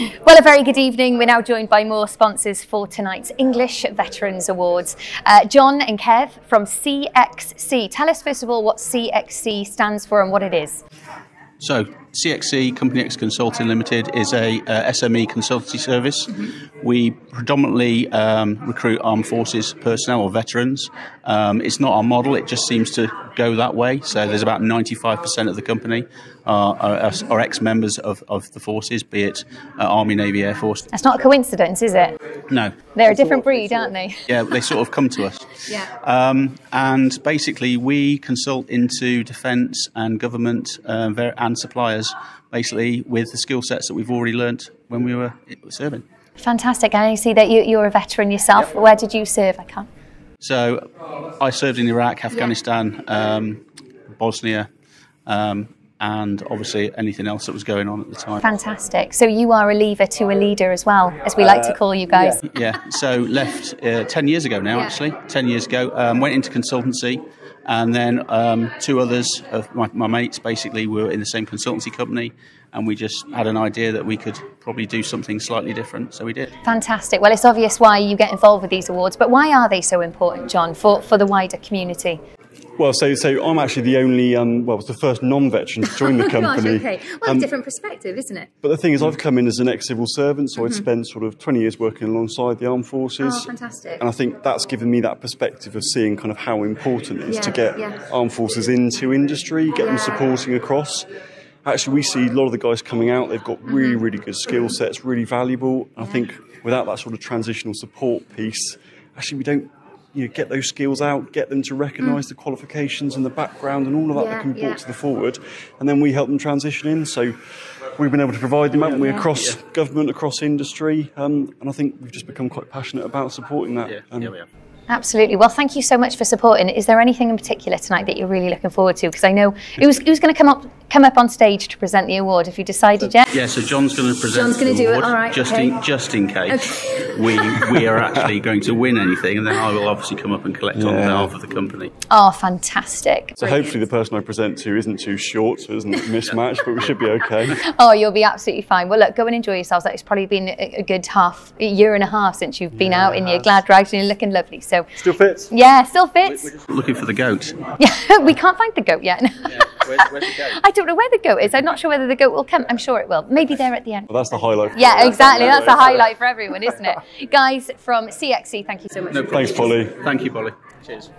Well, a very good evening. We're now joined by more sponsors for tonight's English Veterans Awards. Uh, John and Kev from CXC. Tell us, first of all, what CXC stands for and what it is. So, CXC, Company X Consulting Limited, is a uh, SME consultancy service. Mm-hmm. We predominantly um, recruit armed forces personnel or veterans. Um, it's not our model, it just seems to go that way. So, there's about 95% of the company are, are, are ex members of, of the forces, be it uh, Army, Navy, Air Force. That's not a coincidence, is it? No. They're a different breed, aren't they? Yeah, they sort of come to us. yeah. Um, and basically, we consult into defence and government uh, and suppliers, basically with the skill sets that we've already learnt when we were serving. Fantastic. And I see that you, you're a veteran yourself. Yep. Where did you serve? I can't. So, I served in Iraq, Afghanistan, um, Bosnia, um, and obviously anything else that was going on at the time. Fantastic. So you are a leaver to a leader as well, as we like to call you guys. Yeah, yeah. so left uh, 10 years ago now, yeah. actually. 10 years ago. Um, went into consultancy, and then um, two others of my, my, mates basically were in the same consultancy company. And we just had an idea that we could probably do something slightly different, so we did. Fantastic. Well, it's obvious why you get involved with these awards, but why are they so important, John, for, for the wider community? Well, so so I'm actually the only um, well, was the first non-veteran to join the company. Gosh, okay, well, um, a different perspective, isn't it? But the thing is, I've come in as an ex-civil servant, so mm-hmm. I'd spent sort of 20 years working alongside the armed forces. Oh, fantastic! And I think that's given me that perspective of seeing kind of how important it is yeah, to get yeah. armed forces into industry, get yeah. them supporting across. Actually, we see a lot of the guys coming out. They've got mm-hmm. really, really good skill sets, really valuable. I think without that sort of transitional support piece, actually, we don't you know, get those skills out, get them to recognise mm. the qualifications and the background and all of that yeah, that can be brought yeah. to the forward, and then we help them transition in. So we've been able to provide them, haven't we, across yeah. government, across industry, um, and I think we've just become quite passionate about supporting that. Yeah, um, yeah we have. Absolutely. Well, thank you so much for supporting. Is there anything in particular tonight that you're really looking forward to? Because I know who's, who's going to come up come up on stage to present the award. Have you decided yet? Yeah. So John's going to present. John's going to do it. All right. Just okay. in just in case okay. we we are actually going to win anything, and then I will obviously come up and collect yeah. on behalf of the company. Oh, fantastic! So Brilliant. hopefully the person I present to isn't too short, so isn't mismatched, but we should be okay. Oh, you'll be absolutely fine. Well, look, go and enjoy yourselves. It's probably been a, a good half a year and a half since you've been yeah, out in your glad rags and you're looking lovely. So still fits. Yeah, still fits. We're looking for the goat. Yeah, we can't find the goat yet. yeah, where's, where's the goat? I don't know where the goat is. I'm not sure whether the goat will come. I'm sure it will. Maybe they're at the end. Well, that's the highlight. Yeah, exactly. That's the highlight for everyone, isn't it? Guys from CXC, thank you so much. No Thanks, Polly. Thank you, Polly. Cheers.